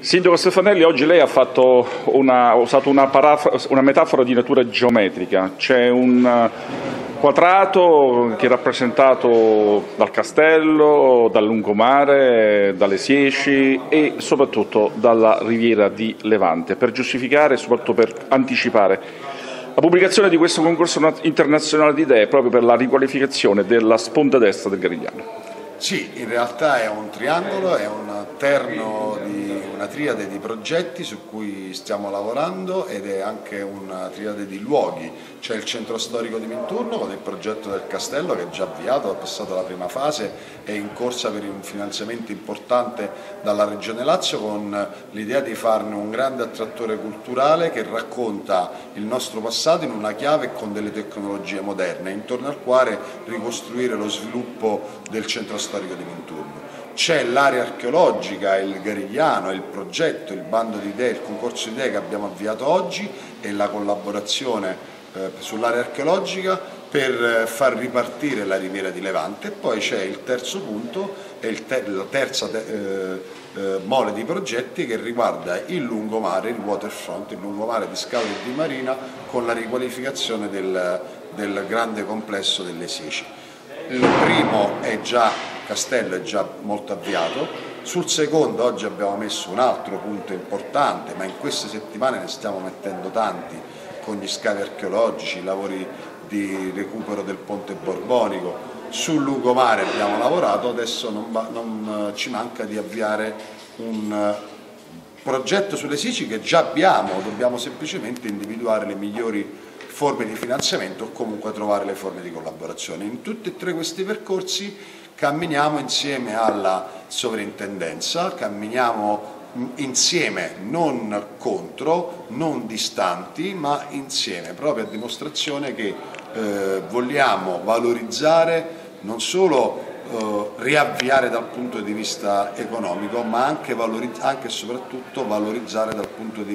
Sindaco Stefanelli, oggi lei ha, una, ha usato una, una, metafora di natura geometrica. C'è un uh, quadrato che è rappresentato dal castello, dal lungomare, dalle Sieci e soprattutto dalla riviera di Levante, per giustificare e soprattutto per anticipare la pubblicazione di questo concorso internazionale di idee proprio per la riqualificazione della sponda destra del Garigliano. Sì, in realtà è un triangolo, è un terno di una triade di progetti su cui stiamo lavorando ed è anche una triade di luoghi. C'è il centro storico di Minturno con il progetto del castello che è già avviato, ha passato la prima fase, è in corsa per un finanziamento importante dalla Regione Lazio con l'idea di farne un grande attrattore culturale che racconta il nostro passato in una chiave con delle tecnologie moderne, intorno al quale ricostruire lo sviluppo del centro storico storico di Minturno. C'è l'area archeologica, il Garigliano, il progetto, il bando di idee, il concorso di idee che abbiamo avviato oggi e la collaborazione eh, sull'area archeologica per eh, far ripartire la riviera di Levante. Poi c'è il terzo punto, ter la terza eh, eh, mole di progetti che riguarda il lungomare, il waterfront, il lungomare di Scalo e di Marina con la riqualificazione del, del grande complesso delle Sieci. Il primo è già Castello è già molto avviato, sul secondo oggi abbiamo messo un altro punto importante, ma in queste settimane ne stiamo mettendo tanti con gli scavi archeologici, i lavori di recupero del ponte borbonico, sul lungomare abbiamo lavorato, adesso non, non ci manca di avviare un progetto sulle Sici che già abbiamo, dobbiamo semplicemente individuare le migliori forme di finanziamento o comunque trovare le forme di collaborazione. In tutti e tre questi percorsi camminiamo insieme alla sovrintendenza, camminiamo insieme, non contro, non distanti, ma insieme, proprio a dimostrazione che eh, vogliamo valorizzare non solo eh, riavviare dal punto di vista economico, ma anche, anche e soprattutto valorizzare dal punto di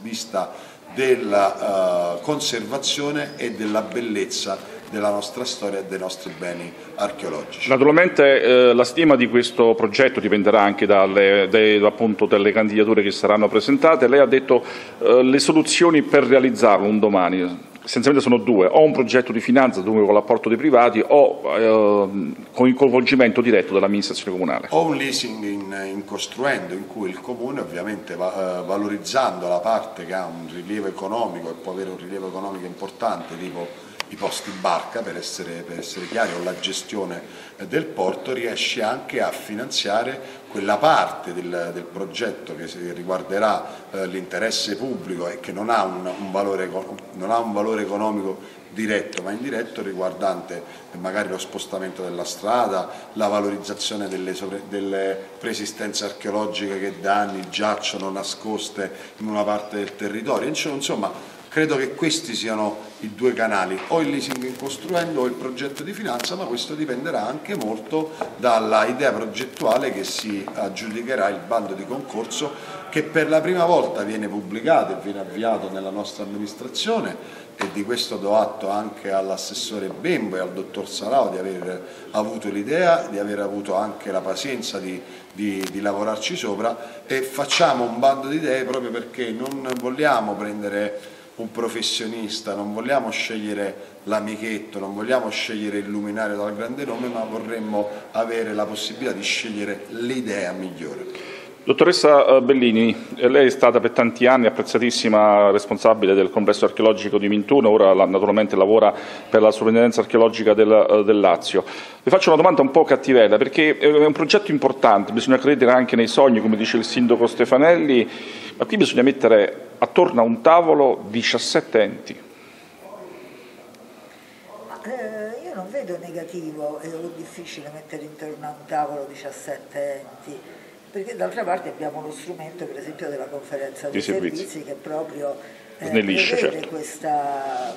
vista della uh, conservazione e della bellezza della nostra storia e dei nostri beni archeologici. Naturalmente eh, la stima di questo progetto dipenderà anche dalle, dei, appunto, dalle candidature che saranno presentate. Lei ha detto eh, le soluzioni per realizzarlo un domani essenzialmente sono due, o un progetto di finanza, dunque con l'apporto dei privati, o eh, con il coinvolgimento diretto dell'amministrazione comunale. O un leasing in, in, costruendo, in cui il comune ovviamente va, eh, valorizzando la parte che ha un rilievo economico e può avere un rilievo economico importante, tipo i posti in barca per essere, per essere chiari o la gestione del porto riesce anche a finanziare quella parte del, del progetto che riguarderà eh, l'interesse pubblico e che non ha un, un, valore, non ha un valore economico diretto ma indiretto riguardante magari lo spostamento della strada, la valorizzazione delle, delle preesistenze archeologiche che da anni giacciono nascoste in una parte del territorio, insomma Credo che questi siano i due canali, o il leasing in costruendo o il progetto di finanza, ma questo dipenderà anche molto dalla idea progettuale che si aggiudicherà il bando di concorso che per la prima volta viene pubblicato e viene avviato nella nostra amministrazione e di questo do atto anche all'assessore Bembo e al dottor Salao di aver avuto l'idea, di aver avuto anche la pazienza di, di, di lavorarci sopra e facciamo un bando di idee proprio perché non vogliamo prendere un professionista, non vogliamo scegliere l'amichetto, non vogliamo scegliere il luminario dal grande nome, ma vorremmo avere la possibilità di scegliere l'idea migliore. Dottoressa eh, Bellini, lei è stata per tanti anni apprezzatissima responsabile del complesso archeologico di Mintuno, ora naturalmente lavora per la sovrintendenza archeologica del, eh, del, Lazio. Le faccio una domanda un po' cattivella perché è un progetto importante, bisogna credere anche nei sogni, come dice il sindaco Stefanelli, ma qui bisogna mettere attorno a un tavolo 17 enti. Eh, io non vedo negativo o difficile mettere intorno a un tavolo 17 enti perché d'altra parte abbiamo lo strumento per esempio della conferenza dei servizi. servizi, che proprio eh, Snellisce, certo. questa...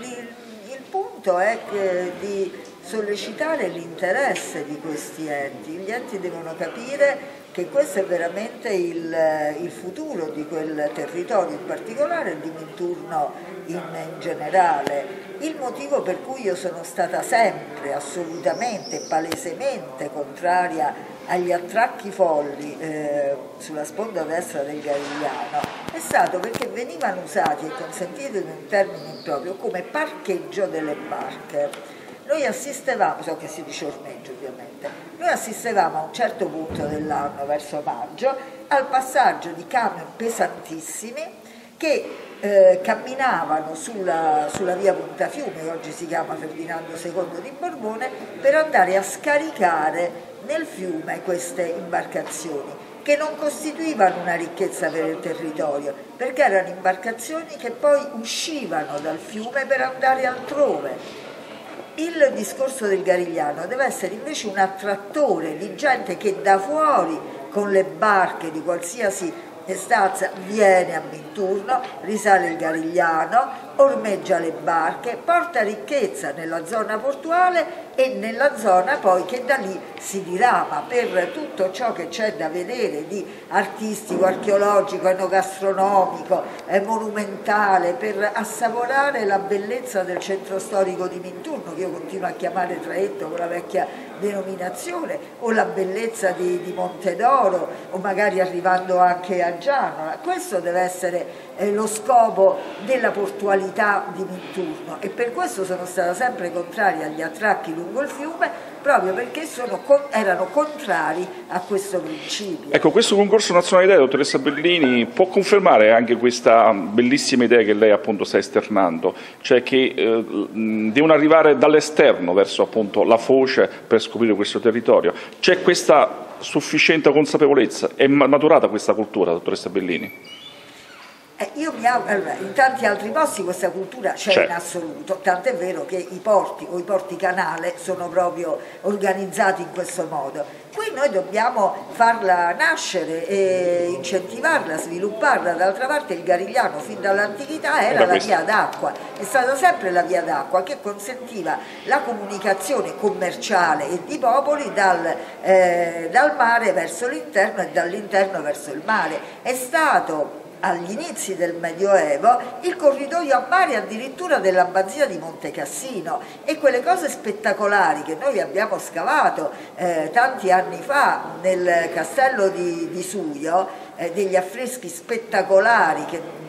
Il, il punto è che di sollecitare l'interesse di questi enti, gli enti devono capire che questo è veramente il, il futuro di quel territorio in particolare di Minturno in, in generale. Il motivo per cui io sono stata sempre assolutamente, palesemente contraria agli attracchi folli eh, sulla sponda destra del Garigliano è stato perché venivano usati, e consentitemi un termine improprio, come parcheggio delle barche. Noi assistevamo, so che si dice ormeggio ovviamente, noi assistevamo a un certo punto dell'anno, verso maggio, al passaggio di camion pesantissimi che eh, camminavano sulla, sulla, via Puntafiume, che oggi si chiama Ferdinando II di Borbone, per andare a scaricare nel fiume queste imbarcazioni che non costituivano una ricchezza per il territorio, perché erano imbarcazioni che poi uscivano dal fiume per andare altrove il discorso del Garigliano deve essere invece un attrattore di gente che da fuori con le barche di qualsiasi stazza viene a Minturno, risale il Garigliano, ormeggia le barche, porta ricchezza nella zona portuale e nella zona poi che da lì si dirama per tutto ciò che c'è da vedere di artistico, archeologico, enogastronomico, eh, monumentale, per assaporare la bellezza del centro storico di Minturno, che io continuo a chiamare traghetto con la vecchia denominazione, o la bellezza di, di Montedoro, o magari arrivando anche a Gianola. Questo deve essere eh, lo scopo della portualità di Minturno e per questo sono stata sempre contraria agli attracchi lungo il fiume proprio perché sono, erano contrari a questo principio. Ecco, questo concorso nazionale idee, dottoressa Bellini, può confermare anche questa bellissima idea che lei appunto sta esternando, cioè che eh, devono arrivare dall'esterno verso appunto la foce per scoprire questo territorio. C'è questa sufficiente consapevolezza? È maturata questa cultura, dottoressa Bellini? Eh, io mi auguro, in tanti altri posti questa cultura c'è certo. in assoluto, tant'è vero che i porti o i porti canale sono proprio organizzati in questo modo. Qui noi dobbiamo farla nascere e incentivarla, svilupparla. D'altra parte il Garigliano fin dall'antichità era la via d'acqua, è stata sempre la via d'acqua che consentiva la comunicazione commerciale e di popoli dal, eh, dal mare verso l'interno e dall'interno verso il mare. È stato agli inizi del Medioevo il corridoio a mare addirittura dell'abbazia di Monte Cassino e quelle cose spettacolari che noi abbiamo scavato eh, tanti anni fa nel castello di, di Suio, eh, degli affreschi spettacolari che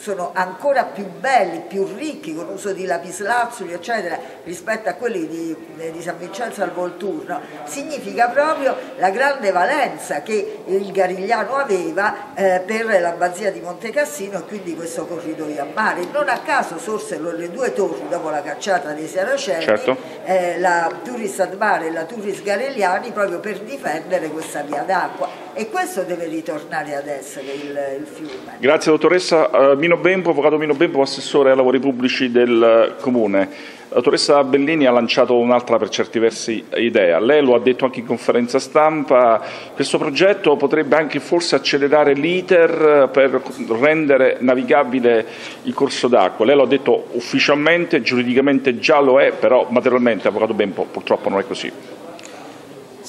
sono ancora più belli, più ricchi, con uso di lapislazzuli, eccetera, rispetto a quelli di, eh, di San Vincenzo al Volturno, significa proprio la grande valenza che il Garigliano aveva eh, per l'abbazia di Monte Cassino e quindi questo corridoio a mare. Non a caso sorsero le due torri dopo la cacciata dei Saraceni, certo. eh, la Turris ad Mare e la Turris Garelliani, proprio per difendere questa via d'acqua e questo deve ritornare ad essere il, il fiume. Grazie dottoressa. Uh, Mino Bempo, avvocato Mino Bempo, assessore ai lavori pubblici del Comune. La dottoressa Bellini ha lanciato un'altra per certi versi idea. Lei lo ha detto anche in conferenza stampa, questo progetto potrebbe anche forse accelerare l'iter per rendere navigabile il corso d'acqua. Lei lo ha detto ufficialmente, giuridicamente già lo è, però materialmente, avvocato Bempo, purtroppo non è così.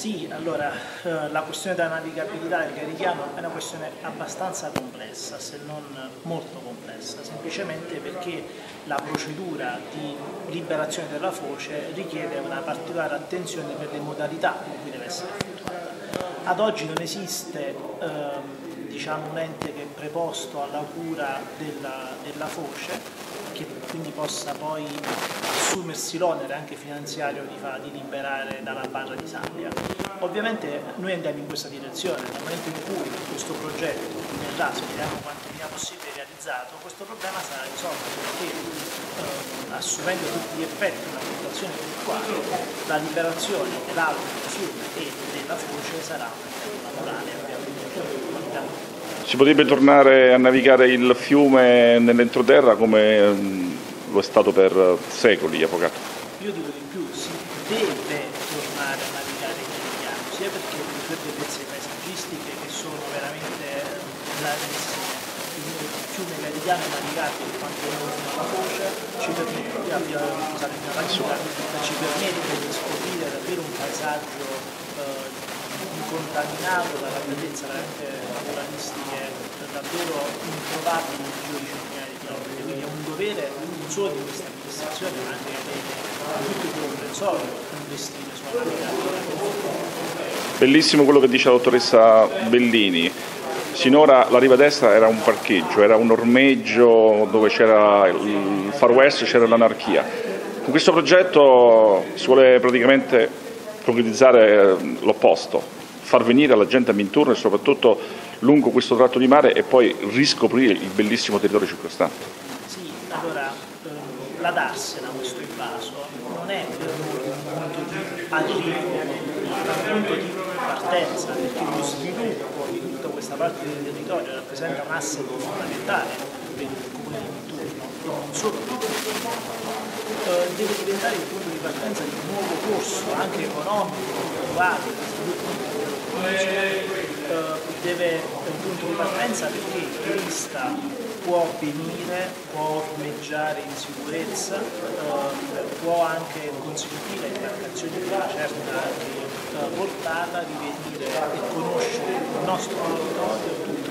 Sì, allora eh, la questione della navigabilità del Garigliano è una questione abbastanza complessa, se non molto complessa, semplicemente perché la procedura di liberazione della foce richiede una particolare attenzione per le modalità con cui deve essere effettuata. Ad oggi non esiste ehm, diciamo, un ente che è preposto alla cura della, della foce che quindi possa poi assumersi l'onere anche finanziario di, fa, di, liberare dalla barra di sabbia. Ovviamente noi andiamo in questa direzione, nel momento in cui questo progetto verrà, speriamo quanto prima possibile, realizzato, questo problema sarà risolto perché eh, assumendo tutti gli effetti una situazione puntuale, la liberazione dell'alto del fiume e della foce sarà una morale si potrebbe tornare a navigare il fiume nell'entroterra come mm, lo è stato per secoli, Avvocato? Io dico di più, si deve tornare a navigare il Meridiano, sia perché le sue bellezze paesaggistiche che sono veramente rarissime, il fiume Meridiano è navigabile quanto non la voce, ci permette, scusate, ci permette di scoprire davvero un paesaggio eh, contaminato dalla bellezza veramente naturalistiche davvero improbabili in giro di centinaia di chilometri, quindi è un dovere non solo di questa amministrazione ma anche di tutto il comprensorio investire sulla navigazione. Bellissimo quello che dice la dottoressa Bellini. Sinora la riva destra era un parcheggio, era un ormeggio dove c'era il Far West, c'era l'anarchia. Con questo progetto si vuole praticamente concretizzare eh, l'opposto, far venire la gente a Minturno e soprattutto lungo questo tratto di mare e poi riscoprire il bellissimo territorio circostante. Sì, allora ehm, la darsena, questo invaso, non è per un punto di arrivo un punto di partenza, perché lo sviluppo di tutta questa parte del territorio rappresenta un asset fondamentale per il comune di Nettuno non solo eh, deve diventare il punto di partenza di un nuovo corso, anche economico, sviluppo eh, deve essere un punto di partenza perché il turista può venire, può ormeggiare in sicurezza, eh, può anche consentire alle imbarcazioni di una certa portata di venire e conoscere il nostro territorio